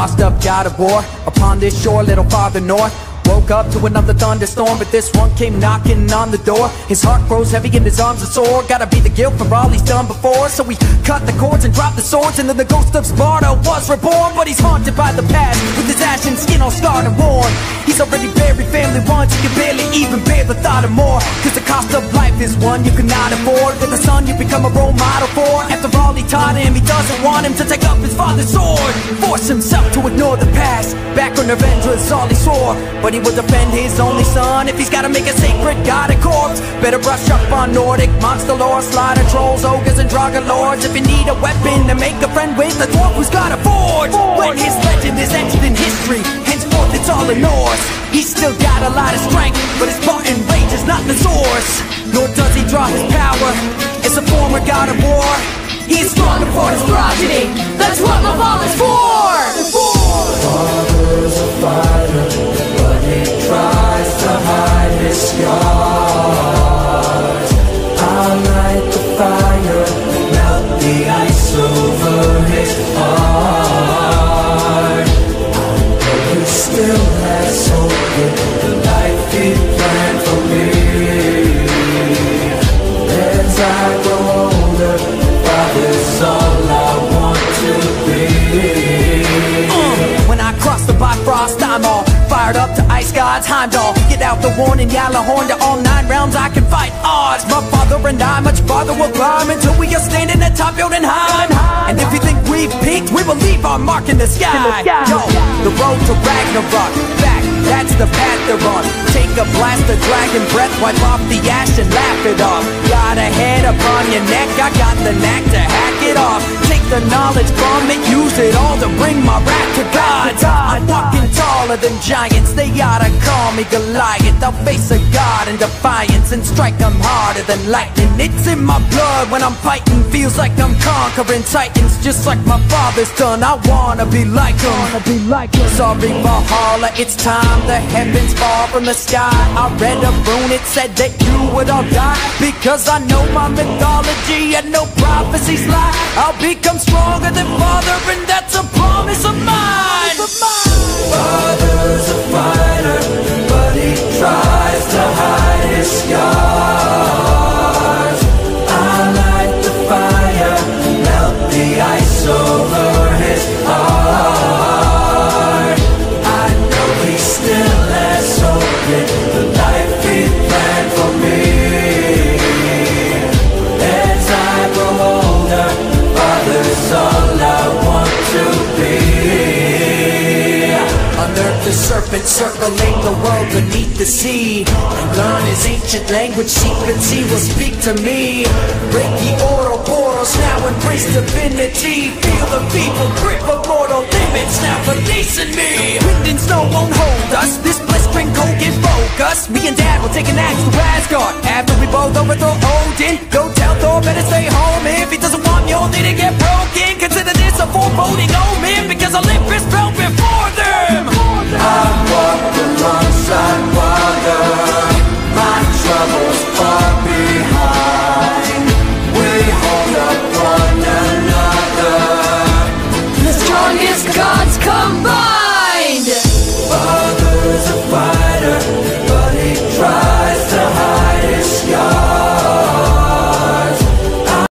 Washed up god of war Upon this shore, little farther north. Woke up to another thunderstorm But this one came knocking on the door. His heart grows heavy and his arms are sore. Gotta be the guilt for all he's done before. So he cut the cords and dropped the swords And then the ghost of Sparta was reborn. But he's haunted by the past With his ash and skin all scarred and worn. He's already buried family once He can even bear the thought of more. Cause the cost of life is one you cannot afford. With the son you become a role model for. After all he taught him He doesn't want him to take up his father's sword. Force himself to ignore the past. Back on revenge was all he swore. But he will defend his only son If he's gotta make a sacred god a corpse. Better brush up on Nordic monster lore. Slaughter trolls, ogres and dragon lords. If you need a weapon to make a friend with The dwarf who's got a forge. When his legend is etched in history Nor does he draw his power. It's a former god of war up to Ice God's Heimdall. Get out the warning, Gjallarhorn to all nine rounds. I can fight odds. My father and I much farther will climb until we are standing atop Jotunheim. And if you think we've peaked, we will leave our mark in the sky. Yo, the road to Ragnarok. Back, that's the path they're on. Take a blast of dragon breath, wipe off the ash and laugh it off. Got a head upon your neck, I got the knack to hack it off. Take the knowledge from it, use it all to bring my wrath to God. I'm walking taller than giants, they oughta call me Goliath. I'll face a god in defiance and strike them harder than lightning. It's in my blood when I'm fighting, feels like I'm conquering titans, just like my father's done. I wanna be like him. Sorry, Valhalla, it's time the heavens fall from the sky. I read a rune, it said that you would all die because I know my mythology and no prophecies lie. I'll become stronger than father, and that's a promise of mine. Circling the world beneath the sea. And learn his ancient language, secrets he will speak to me. Break the portals, now embrace divinity. Feel the feeble grip of mortal limits, now releasing me. Wind and snow won't hold us, this blistering cold can focus Me and dad will take an axe to Asgard. After we both overthrow Odin. Go tell Thor better stay home. If he doesn't want Mjolnir to get broken